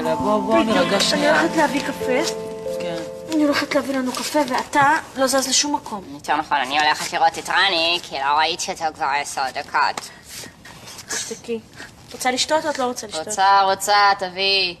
רגע, בוא, בוא נירגע אני שנייה. הולכת להביא קפה. כן. אני הולכת להביא לנו קפה, ואתה לא זז לשום מקום. יותר נכון, אני הולכת לראות את רני, כי לא ראיתי אותו כבר עשר דקות. תשתקי. רוצה לשתות או את לא רוצה לשתות? רוצה, רוצה, תביאי.